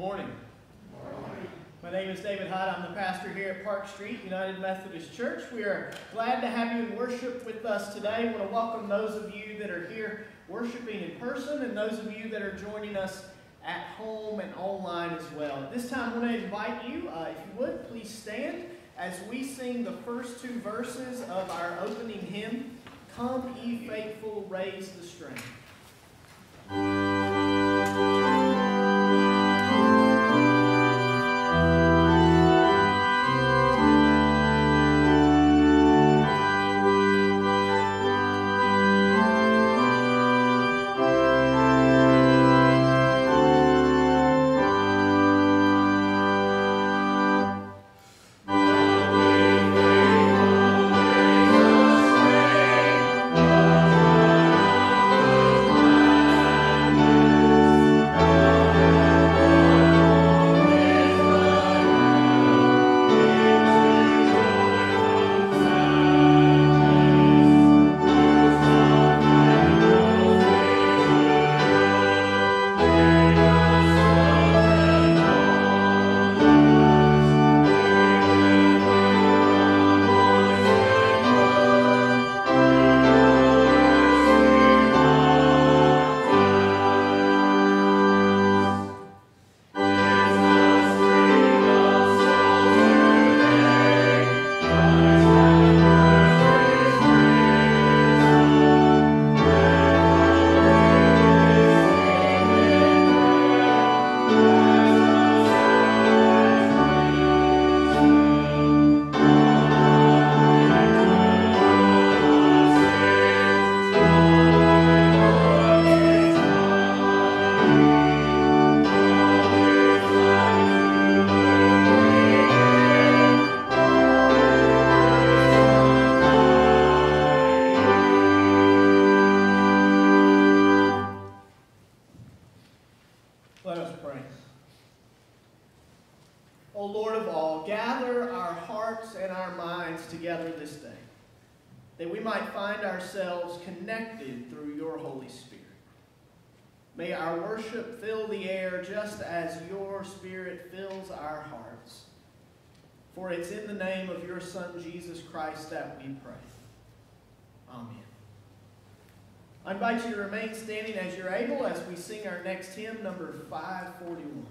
morning. My name is David Hyde. I'm the pastor here at Park Street United Methodist Church. We are glad to have you in worship with us today. I want to welcome those of you that are here worshiping in person and those of you that are joining us at home and online as well. At this time, I want to invite you, uh, if you would, please stand as we sing the first two verses of our opening hymn, Come Ye Faithful, Raise the Strain. Find ourselves connected through your Holy Spirit. May our worship fill the air just as your Spirit fills our hearts. For it's in the name of your Son, Jesus Christ, that we pray. Amen. I invite you to remain standing as you're able as we sing our next hymn, number 541.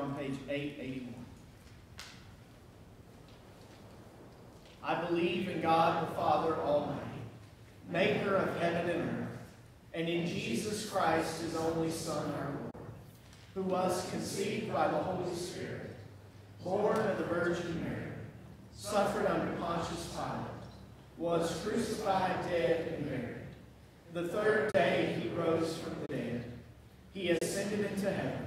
On page 881. I believe in God the Father Almighty, maker of heaven and earth, and in Jesus Christ, his only Son, our Lord, who was conceived by the Holy Spirit, born of the Virgin Mary, suffered under Pontius Pilate, was crucified, dead, and buried. The third day he rose from the dead. He ascended into heaven,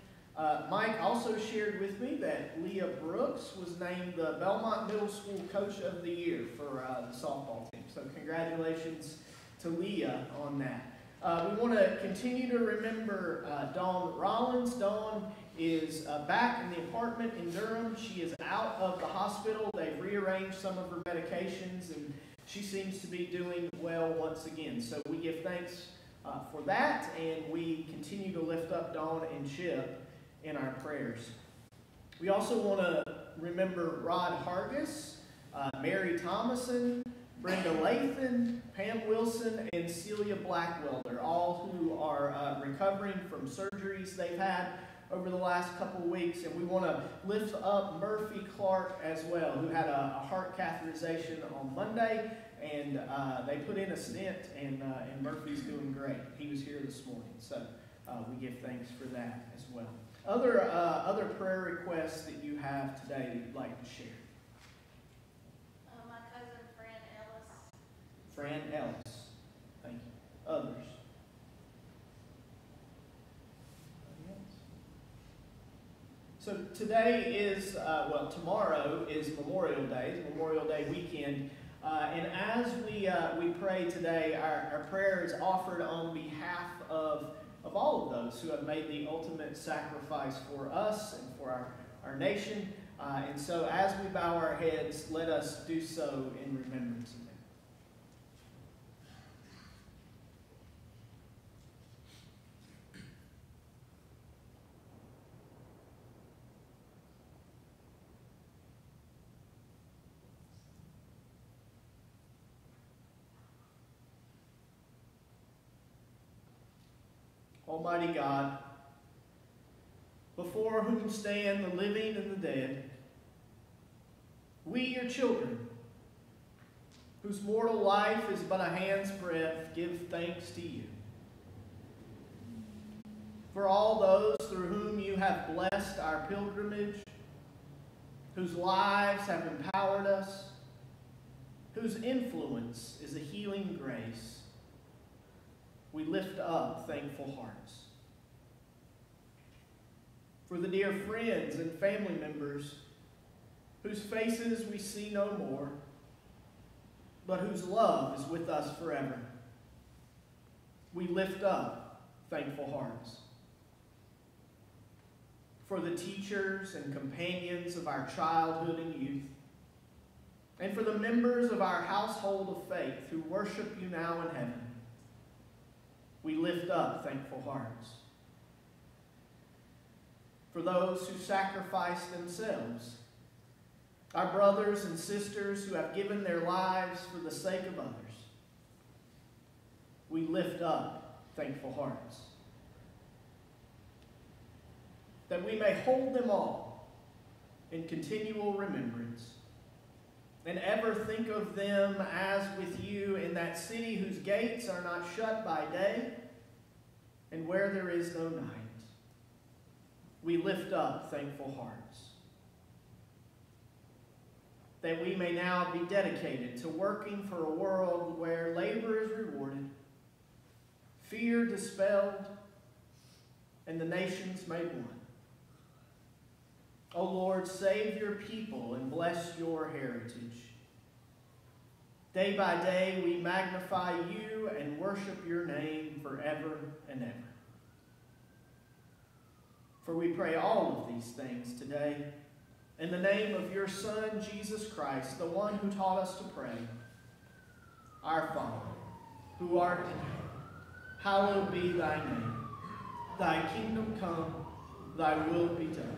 Uh, Mike also shared with me that Leah Brooks was named the Belmont Middle School Coach of the Year for uh, the softball team. So congratulations to Leah on that. Uh, we want to continue to remember uh, Dawn Rollins. Dawn is uh, back in the apartment in Durham. She is out of the hospital. They've rearranged some of her medications and she seems to be doing well once again. So we give thanks uh, for that, and we continue to lift up Dawn and Chip in our prayers. We also want to remember Rod Hargis, uh, Mary Thomason, Brenda Lathan, Pam Wilson, and Celia Blackwelder, all who are uh, recovering from surgeries they've had over the last couple weeks. And we want to lift up Murphy Clark as well, who had a, a heart catheterization on Monday. And uh, they put in a stent, and, uh, and Murphy's doing great. He was here this morning. So uh, we give thanks for that as well. Other, uh, other prayer requests that you have today that you'd like to share? Uh, my cousin Fran Ellis. Fran Ellis. Thank you. Others? So today is, uh, well, tomorrow is Memorial Day, Memorial Day weekend. Uh, and as we, uh, we pray today, our, our prayer is offered on behalf of, of all of those who have made the ultimate sacrifice for us and for our, our nation. Uh, and so as we bow our heads, let us do so in remembrance of them. Almighty God, before whom stand the living and the dead, we, your children, whose mortal life is but a hand's breadth, give thanks to you. For all those through whom you have blessed our pilgrimage, whose lives have empowered us, whose influence is a healing grace, we lift up thankful hearts. For the dear friends and family members whose faces we see no more, but whose love is with us forever. we lift up thankful hearts. For the teachers and companions of our childhood and youth, and for the members of our household of faith who worship you now in heaven, we lift up thankful hearts. For those who sacrifice themselves, our brothers and sisters who have given their lives for the sake of others, we lift up thankful hearts. That we may hold them all in continual remembrance and ever think of them as with you in that city whose gates are not shut by day and where there is no night. We lift up thankful hearts. That we may now be dedicated to working for a world where labor is rewarded fear dispelled, and the nations made one. O Lord, save your people and bless your heritage. Day by day we magnify you and worship your name forever and ever. For we pray all of these things today in the name of your Son, Jesus Christ, the one who taught us to pray. Our Father, who art in heaven hallowed be thy name. Thy kingdom come, thy will be done,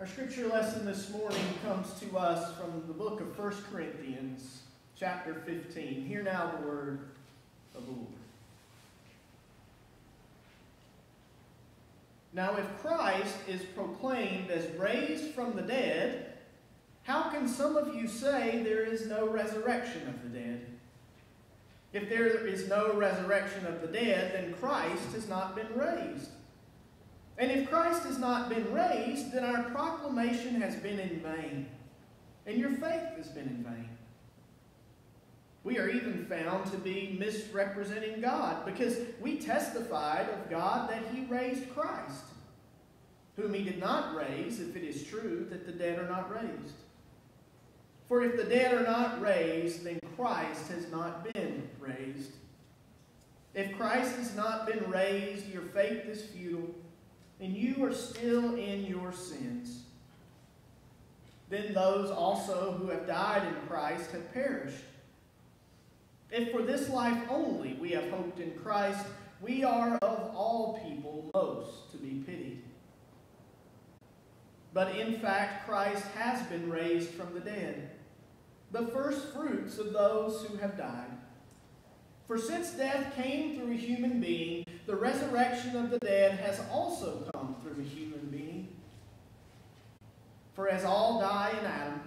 Our scripture lesson this morning comes to us from the book of 1 Corinthians, chapter 15. Hear now the word of the Lord. Now, if Christ is proclaimed as raised from the dead, how can some of you say there is no resurrection of the dead? If there is no resurrection of the dead, then Christ has not been raised. And if Christ has not been raised, then our proclamation has been in vain, and your faith has been in vain. We are even found to be misrepresenting God because we testified of God that he raised Christ, whom he did not raise, if it is true that the dead are not raised. For if the dead are not raised, then Christ has not been raised. If Christ has not been raised, your faith is futile and you are still in your sins, then those also who have died in Christ have perished. If for this life only we have hoped in Christ, we are of all people most to be pitied. But in fact, Christ has been raised from the dead, the first fruits of those who have died. For since death came through a human being, the resurrection of the dead has also come through a human being. For as all die in Adam,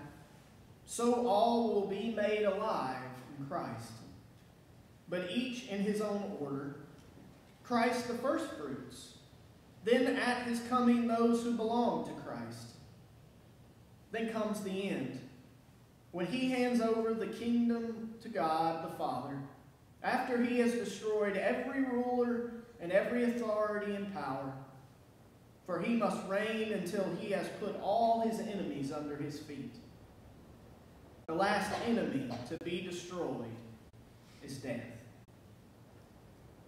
so all will be made alive in Christ. But each in his own order Christ the firstfruits, then at his coming those who belong to Christ. Then comes the end, when he hands over the kingdom to God the Father, after he has destroyed every ruler and every authority and power. For he must reign until he has put all his enemies under his feet. The last enemy to be destroyed is death.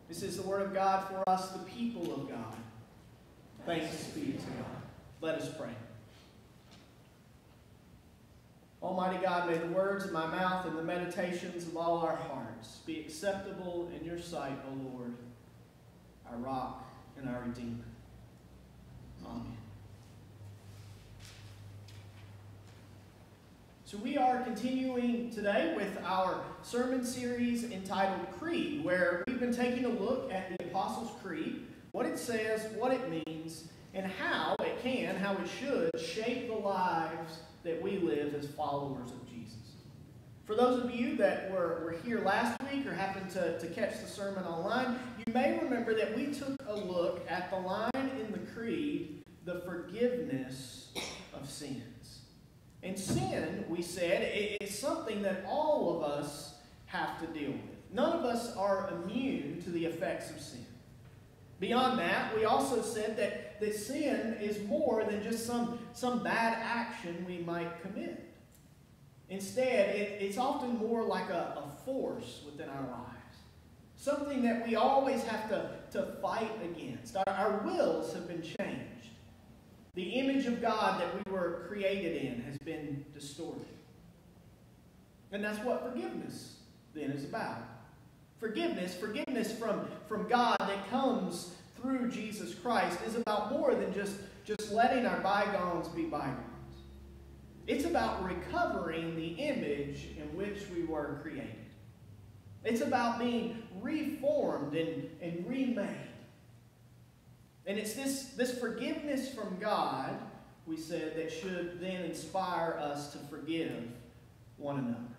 This is the word of God for us, the people of God. Thanks be to God. Let us pray. Almighty God, may the words of my mouth and the meditations of all our hearts be acceptable in your sight, O Lord, our rock and our redeemer. Amen. So we are continuing today with our sermon series entitled Creed, where we've been taking a look at the Apostles' Creed, what it says, what it means, and how it can, how it should shape the lives that we live as followers of Jesus. For those of you that were, were here last week or happened to, to catch the sermon online, you may remember that we took a look at the line in the Creed, the forgiveness of sins. And sin, we said, is something that all of us have to deal with. None of us are immune to the effects of sin. Beyond that, we also said that, that sin is more than just some, some bad action we might commit. Instead, it, it's often more like a, a force within our lives. Something that we always have to, to fight against. Our, our wills have been changed. The image of God that we were created in has been distorted. And that's what forgiveness then is about. Forgiveness, forgiveness from, from God that comes through Jesus Christ is about more than just, just letting our bygones be bygones. It's about recovering the image in which we were created. It's about being reformed and, and remade. And it's this, this forgiveness from God, we said, that should then inspire us to forgive one another.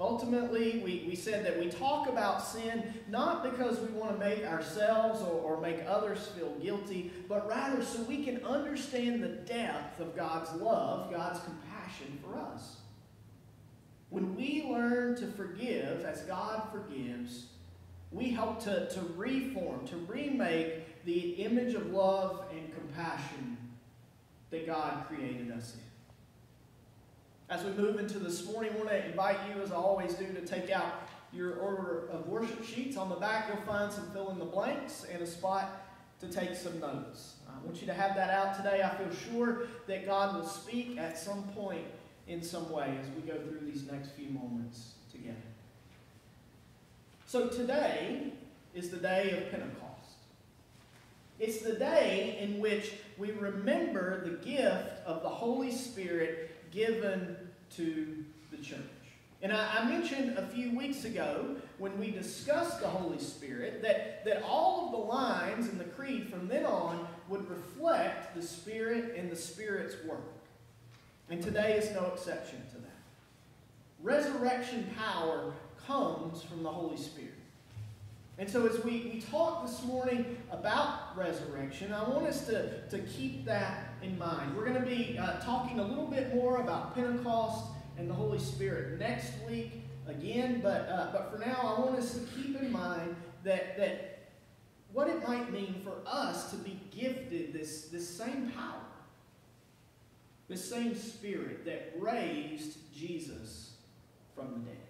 Ultimately, we, we said that we talk about sin not because we want to make ourselves or, or make others feel guilty, but rather so we can understand the depth of God's love, God's compassion for us. When we learn to forgive as God forgives, we help to, to reform, to remake the image of love and compassion that God created us in. As we move into this morning, I want to invite you, as I always do, to take out your order of worship sheets. On the back, you'll find some fill in the blanks and a spot to take some notes. I want you to have that out today. I feel sure that God will speak at some point in some way as we go through these next few moments together. So today is the day of Pentecost. It's the day in which we remember the gift of the Holy Spirit given to the church. And I, I, mentioned a few weeks ago when we discussed the Holy Spirit that, that all of the lines in the creed from then on would reflect the Spirit and the Spirit's work. And today is no exception to that. Resurrection power comes from the Holy Spirit. And so, as we, we talk this morning about resurrection, I want us to, to keep that in mind. We're going to be uh, talking a little bit more about Pentecost and the Holy Spirit next week again, but, uh, but for now, I want us to keep in mind that, that what it might mean for us to be gifted this, this same power, this same Spirit that raised Jesus from the dead.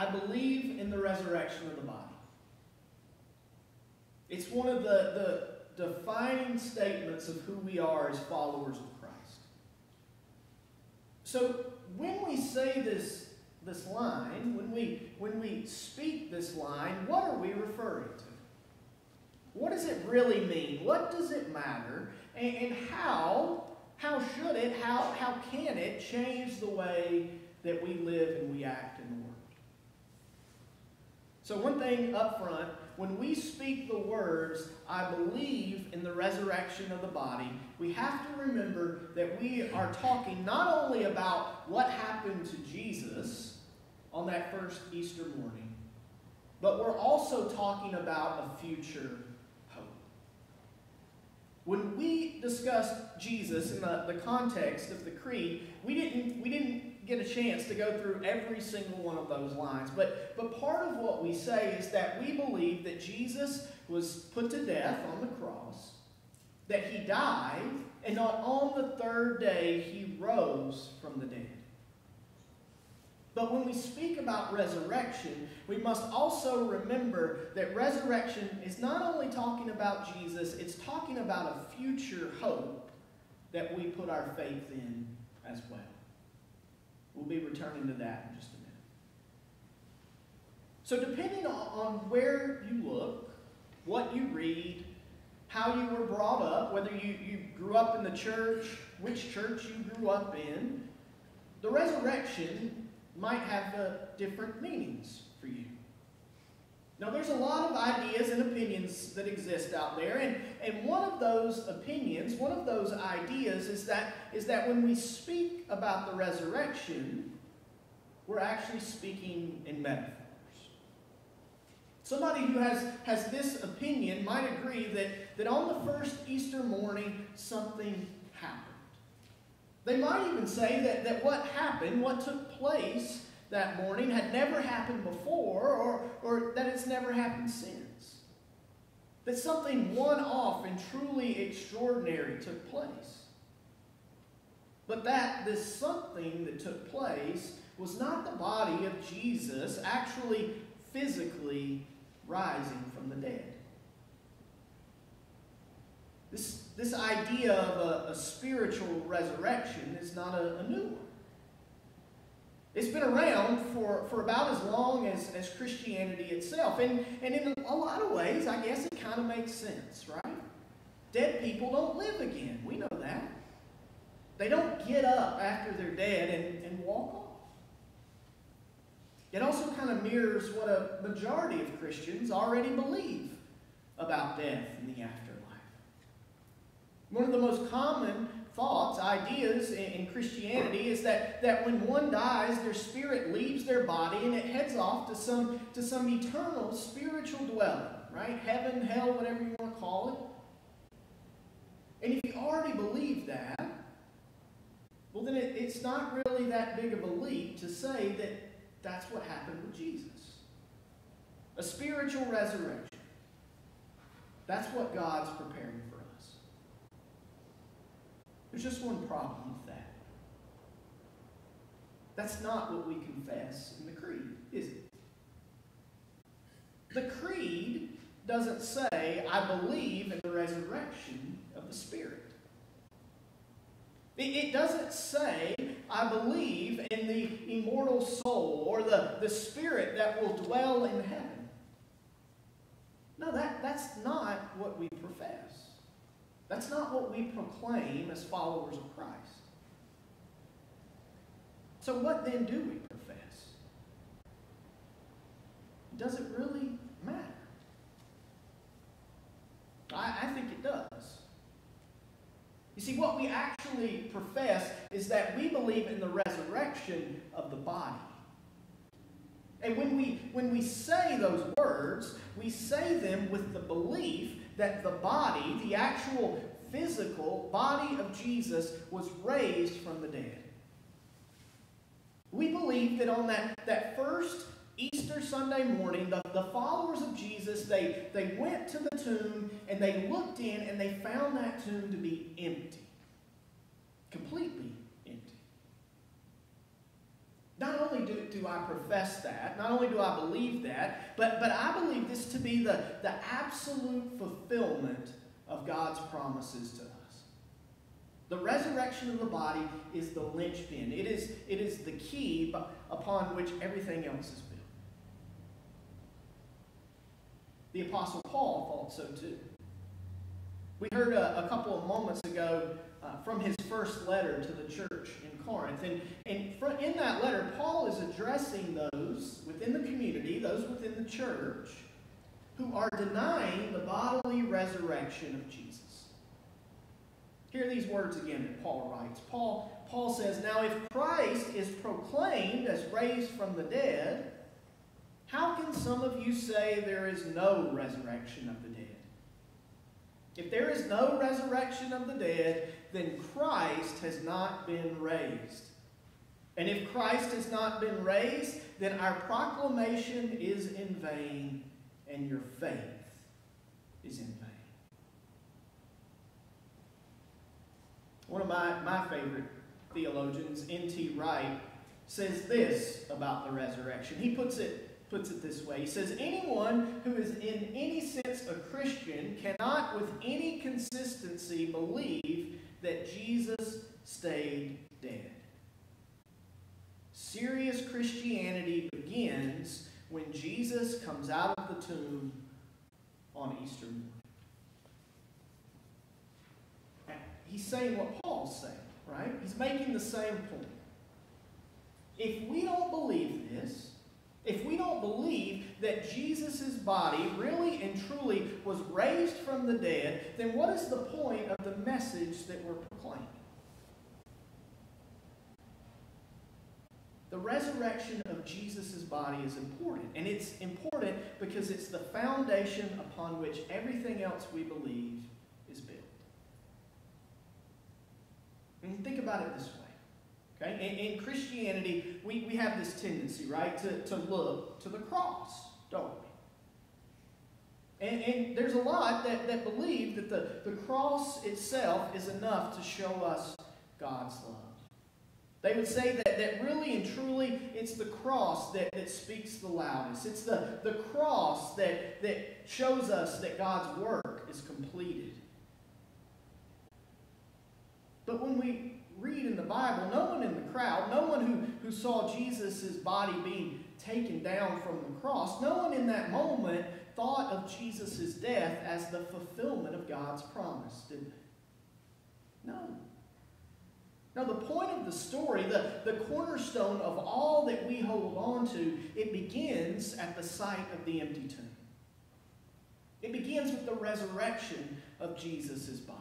I believe in the resurrection of the body. It's one of the, the defining statements of who we are as followers of Christ. So when we say this, this line, when we, when we speak this line, what are we referring to? What does it really mean? What does it matter? And, and how, how should it, how, how can it change the way that we live and we act in the world? So, one thing up front, when we speak the words, I believe in the resurrection of the body, we have to remember that we are talking not only about what happened to Jesus on that first Easter morning, but we're also talking about a future hope. When we discussed Jesus in the, the context of the creed, we didn't, we didn't get a chance to go through every single one of those lines. But, but part of what we say is that we believe that Jesus was put to death on the cross, that he died, and not on the third day he rose from the dead. But when we speak about resurrection, we must also remember that resurrection is not only talking about Jesus, it's talking about a future hope that we put our faith in as well. We'll be returning to that in just a minute. So, depending on where you look, what you read, how you were brought up, whether you, you grew up in the church, which church you grew up in, the resurrection might have uh, different meanings for you. Now, there's a lot of ideas and opinions that exist out there, and, and one of those opinions, one of those ideas is that, is that when we speak about the resurrection, we're actually speaking in metaphors. Somebody who has, has this opinion might agree that, that on the first Easter morning, something happened. They might even say that, that what happened, what took place, that morning had never happened before or, or that it's never happened since. That something one off and truly extraordinary took place. But that this something that took place was not the body of Jesus actually physically rising from the dead. This, this idea of a, a spiritual resurrection is not a, a new one. It's been around for, for about as long as, as Christianity itself. And, and in a lot of ways, I guess it kind of makes sense, right? Dead people don't live again. We know that. They don't get up after they're dead and, and walk off. It also kind of mirrors what a majority of Christians already believe about death and the afterlife. One of the most common thoughts, ideas in, Christianity is that, that when one dies, their spirit leaves their body and it heads off to some, to some eternal spiritual dwelling, right? Heaven, hell, whatever you want to call it. And if you already believe that, well, then it, it's not really that big of a leap to say that that's what happened with Jesus a spiritual resurrection. That's what God's preparing. There's just one problem with that. That's not what we confess in the creed, is it? The creed doesn't say, I believe in the resurrection of the Spirit. It, doesn't say, I believe in the immortal soul or the, the spirit that will dwell in heaven. No, that, that's not what we profess. That's not what we proclaim as followers of Christ. So, what then do we profess? Does it really matter? I, I think it does. You see, what we actually profess is that we believe in the resurrection of the body. And when we, when we say those words, we say them with the belief that the body, the actual physical body of Jesus, was raised from the dead. We believe that on that, that first Easter Sunday morning, the, the followers of Jesus, they, they went to the tomb and they looked in and they found that tomb to be empty. Completely. Not only do, do I profess that, not only do I believe that, but, but I believe this to be the, the absolute fulfillment of God's promises to us. The resurrection of the body is the linchpin. It is, it is the key upon which everything else is built. The Apostle Paul thought so too. We heard a, a couple of moments ago uh, from his first letter to the church in Corinth. And, and in that letter, Paul is addressing those within the community, those within the church, who are denying the bodily resurrection of Jesus. Hear these words again that Paul writes. Paul, Paul says, Now if Christ is proclaimed as raised from the dead, how can some of you say there is no resurrection of the dead? If there is no resurrection of the dead, then Christ has not been raised. And if Christ has not been raised, then our proclamation is in vain and your faith is in vain. One of my, my favorite theologians, N.T. Wright, says this about the resurrection. He puts it puts it this way. He says, Anyone who is in any sense a Christian cannot with any consistency believe that Jesus stayed dead. Serious Christianity begins when Jesus comes out of the tomb on Easter morning. He's saying what Paul's saying, right? He's making the same point. If we don't believe this, if we don't believe that Jesus' body really and truly was raised from the dead, then what is the point of the message that we're proclaiming? The resurrection of Jesus' body is important. And it's important because it's the foundation upon which everything else we believe is built. And think about it this way. Okay? In, in Christianity, we, we have this tendency, right, to, to look to the cross, don't we? And, and there's a lot that, that believe that the, the cross itself is enough to show us God's love. They would say that, that really and truly it's the cross that, that speaks the loudest. It's the, the cross that, that shows us that God's work is completed. But when we read in the Bible, no one in the crowd, no one who, who saw Jesus' body being taken down from the cross, no one in that moment thought of Jesus' death as the fulfillment of God's promise, did they? No. Now, the point of the story, the, the cornerstone of all that we hold on to, it begins at the sight of the empty tomb. It begins with the resurrection of Jesus' body.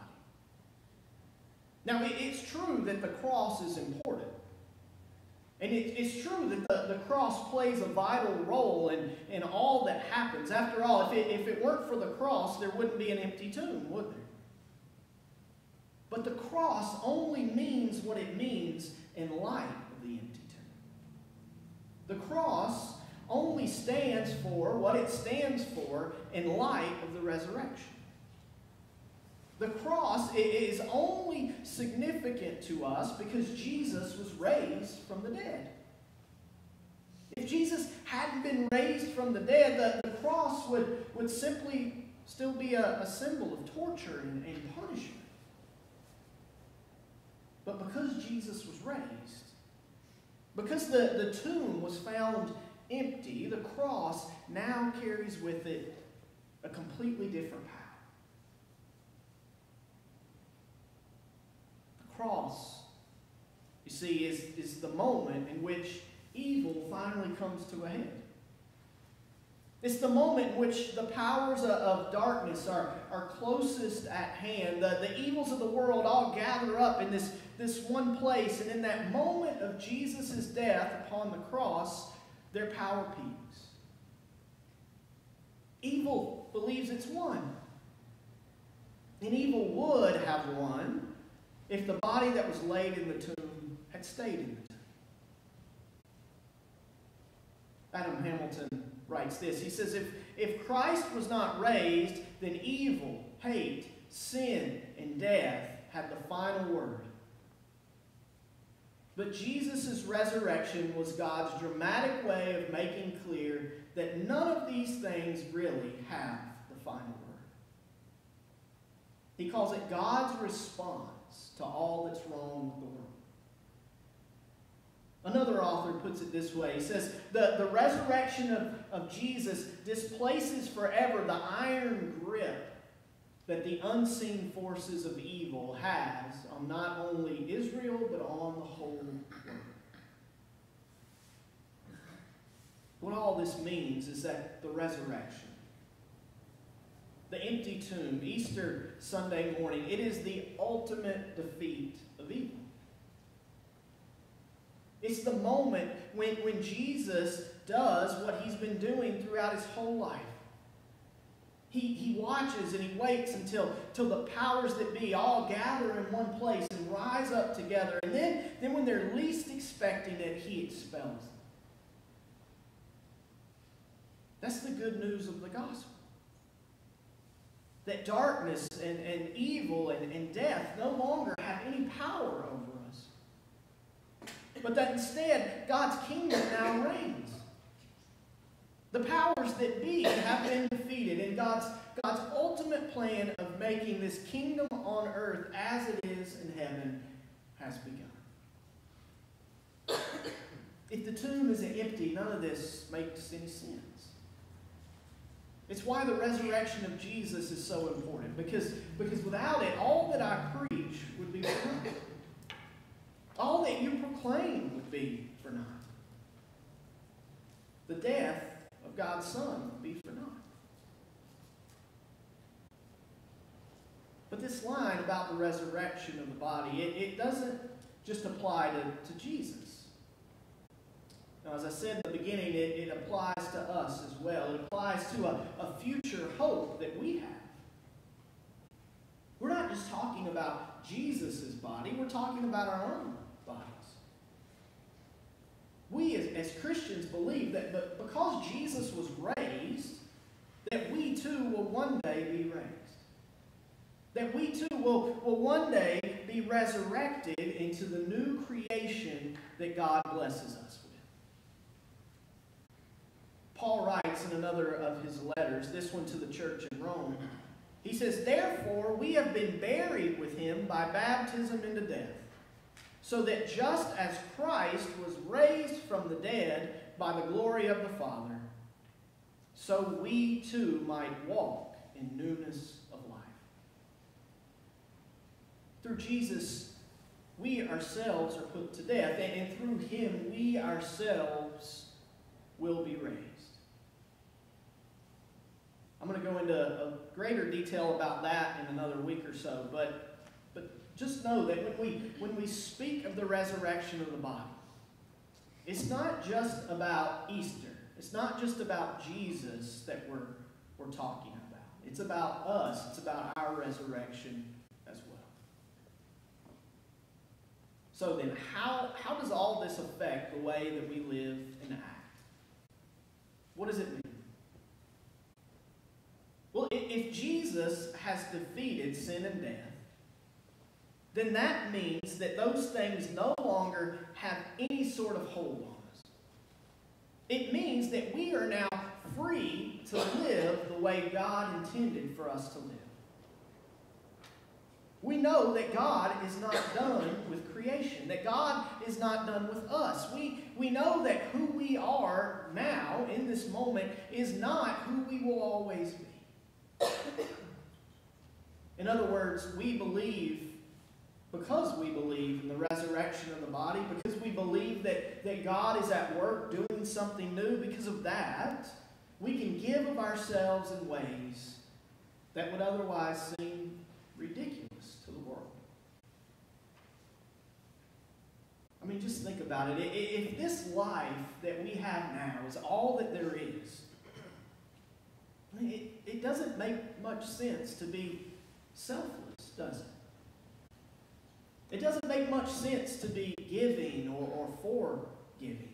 Now, it's true that the cross is important. And it, it's true that the, the cross plays a vital role in, in all that happens. After all, if it, if it weren't for the cross, there wouldn't be an empty tomb, would there? But the cross only means what it means in light of the empty tomb. The cross only stands for what it stands for in light of the resurrection. The cross is only significant to us because Jesus was raised from the dead. If Jesus hadn't been raised from the dead, the, the cross would, would simply still be a, a symbol of torture and, and punishment. But because Jesus was raised, because the, the tomb was found empty, the cross now carries with it a completely different power. The cross, you see, is, is the moment in which evil finally comes to a head. It's the moment in which the powers of darkness are, are closest at hand. The, the evils of the world all gather up in this, this one place. And in that moment of Jesus' death upon the cross, their power peaks. Evil believes it's won. And evil would have won if the body that was laid in the tomb had stayed in the tomb. Adam Hamilton writes this. He says, if, if Christ was not raised, then evil, hate, sin, and death had the final word. But Jesus' resurrection was God's dramatic way of making clear that none of these things really have the final word. He calls it God's response to all that's wrong with the world. Another author puts it this way. He says, the, the resurrection of, of Jesus displaces forever the iron grip that the unseen forces of evil has on not only Israel, but on the whole world. What all this means is that the resurrection, the empty tomb, Easter Sunday morning, it is the ultimate defeat of evil. It's the moment when, when Jesus does what he's been doing throughout his whole life. He, he watches and he waits until, until the powers that be all gather in one place and rise up together. And then, then when they're least expecting it, he expels them. That's the good news of the gospel. That darkness and, and evil and, and death no longer have any power over us. but that instead God's kingdom now reigns. The powers that be have been defeated, and God's, God's ultimate plan of making this kingdom on earth as it is in heaven has begun. If the tomb is empty, none of this makes any sense. It's why the resurrection of Jesus is so important because, because without it, all that I preach would be for naught. All that you proclaim would be for naught. The death of God's Son would be for naught. But this line about the resurrection of the body, it, it doesn't just apply to, to Jesus. Now, as I said in the beginning, it, it applies to us as well. It applies to a, a future hope that we have. We're not just talking about Jesus' body, we're talking about our own bodies. We as, as Christians believe that because Jesus was raised, that we too will one day be raised. That we too will, will one day be resurrected into the new creation that God blesses us with. Paul writes in another of his letters, this one to the church in Rome, he says, Therefore, we have been buried with him by baptism into death, so that just as Christ was raised from the dead by the glory of the Father, so we too might walk in newness of life. Through Jesus, we ourselves are put to death, and through him, we ourselves will be raised. I'm going to go into a greater detail about that in another week or so, but, but just know that when we, when we speak of the resurrection of the body, it's not just about Easter. It's not just about Jesus that we're, we're talking about. It's about us. It's about our resurrection as well. So then, how, how does all this affect the way that we live and act? What does it mean? If Jesus has defeated sin and death, then that means that those things no longer have any sort of hold on us. It means that we are now free to live the way God intended for us to live. We know that God is not done with creation, that God is not done with us. We, we know that who we are now, in this moment, is not who we will always be. In other words, we believe because we believe in the resurrection of the body, because we believe that, that God is at work doing something new, because of that, we can give of ourselves in ways that would otherwise seem ridiculous to the world. I mean, just think about it. If this life that we have now is all that there is, it, it doesn't make much sense to be selfless, does it? It doesn't make much sense to be giving or, or for giving.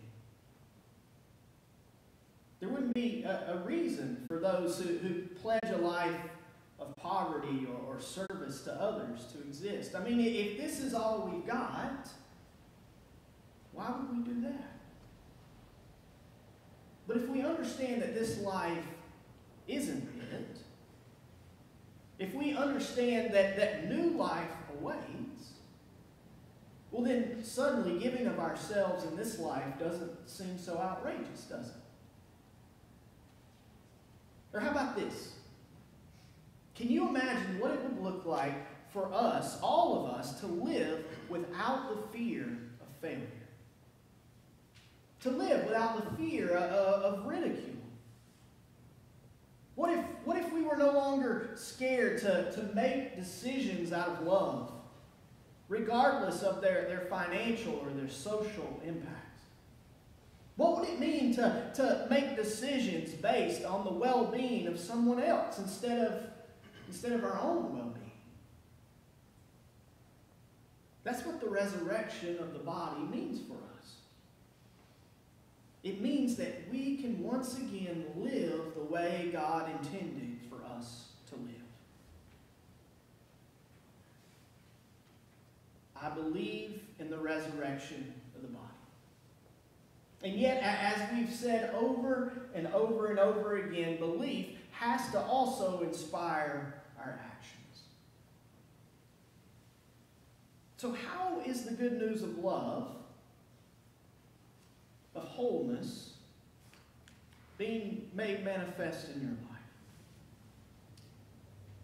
There wouldn't be a, a reason for those who, who pledge a life of poverty or, or service to others to exist. I mean, if this is all we've got, why would we do that? But if we understand that this life isn't it? If we understand that, that new life awaits, well, then suddenly giving of ourselves in this life doesn't seem so outrageous, does it? Or how about this? Can you imagine what it would look like for us, all of us, to live without the fear of failure? To live without the fear of, of ridicule? What if, what if we were no longer scared to, to make decisions out of love, regardless of their, their financial or their social impact? What would it mean to, to make decisions based on the well being of someone else instead of, instead of our own well being? That's what the resurrection of the body means for us. It means that we can once again live the way God intended for us to live. I believe in the resurrection of the body. And yet, as we've said over and over and over again, belief has to also inspire our actions. So, how is the good news of love of wholeness being made manifest in your life?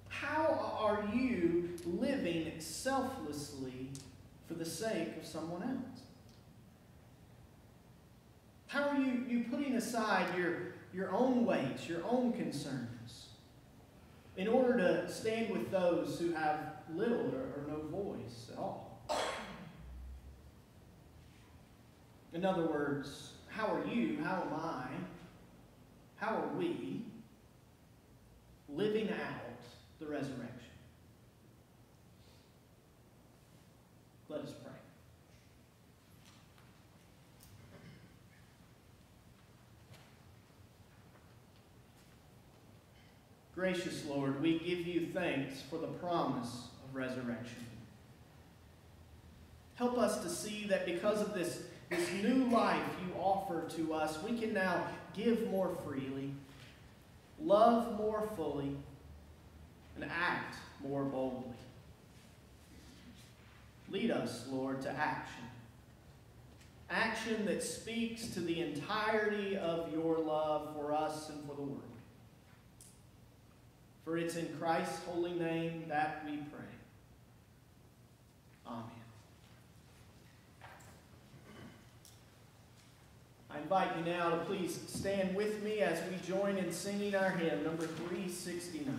How are you living selflessly for the sake of someone else? How are you, you putting aside your, your own weights, your own concerns, in order to stand with those who have little or, or no voice at all. In other words, how are you, how am I, how are we living out the resurrection? Let us pray. Gracious Lord, we give you thanks for the promise of resurrection. Help us to see that because of this, this new life you offer to us, we can now give more freely, love more fully, and act more boldly. Lead us, Lord, to action. Action that speaks to the entirety of your love for us and for the world. For it's in Christ's holy name that we pray. Amen. I invite you now to please stand with me as we join in singing our hymn, number 369.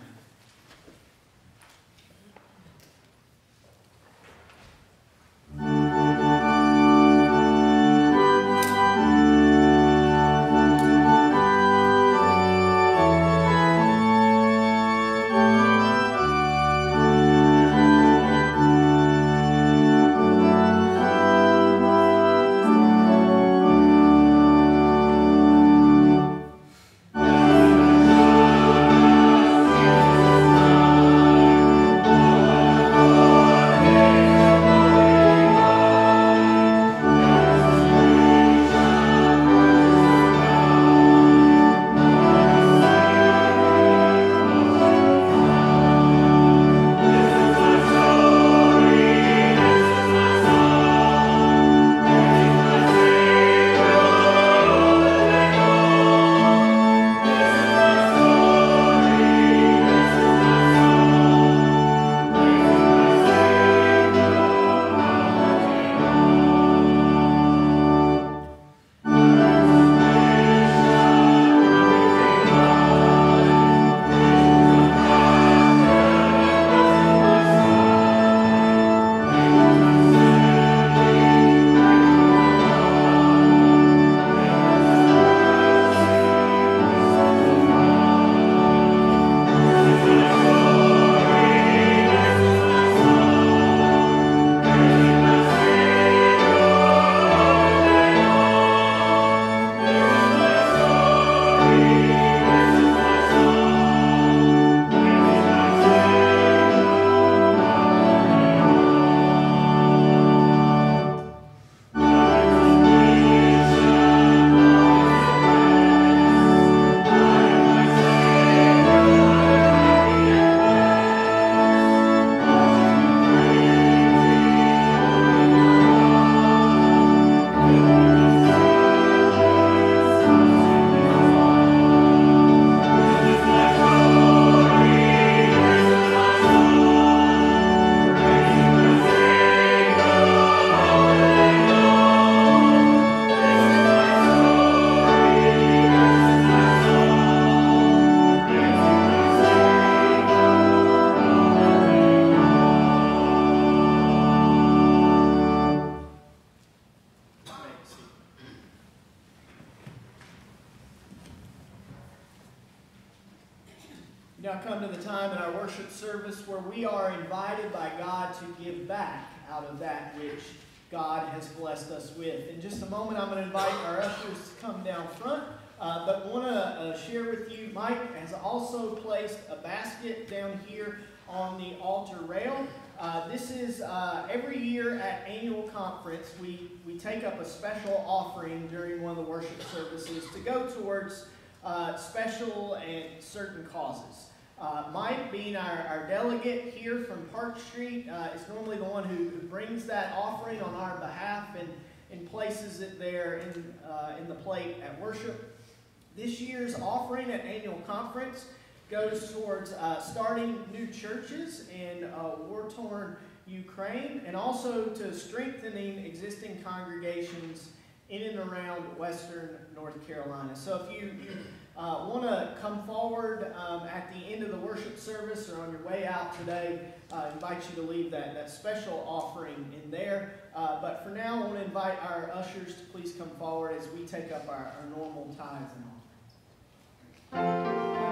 Also placed a basket down here on the altar rail. Uh, this is uh, every year at annual conference, we, we take up a special offering during one of the worship services to go towards uh, special and certain causes. Uh, Mike, being our, our delegate here from Park Street, uh, is normally the one who, who, brings that offering on our behalf and, and places it there in, uh, in the plate at worship. This year's offering at annual conference goes towards uh, starting new churches in uh, war-torn Ukraine and also to strengthening existing congregations in and around western North Carolina. So if you, you uh, want to come forward um, at the end of the worship service or on your way out today, uh, invite you to leave that, that special offering in there. Uh, but for now, I want to invite our ushers to please come forward as we take up our, our normal tithes and offerings. Música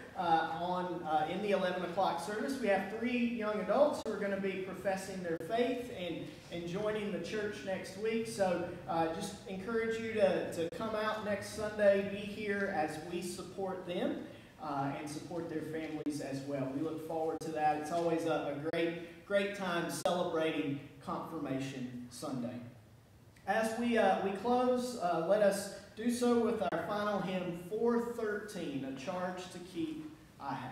uh, on uh, in the 11 o'clock service. We have three young adults who are going to be professing their faith and, and joining the church next week. So uh, just encourage you to, to come out next Sunday, be here as we support them. Uh, and support their families as well. We look forward to that. It's always a, a great, great time celebrating Confirmation Sunday. As we, uh, we close, uh, let us do so with our final hymn 413, A Charge to Keep I Have.